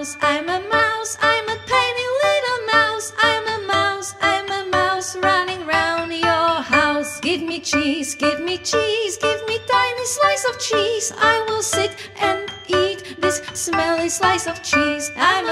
mouse, I'm a mouse, I'm a tiny little mouse. I'm a mouse, I'm a mouse running round your house. Give me cheese, give me cheese, give me tiny slice of cheese. I will sit and eat this smelly slice of cheese. I'm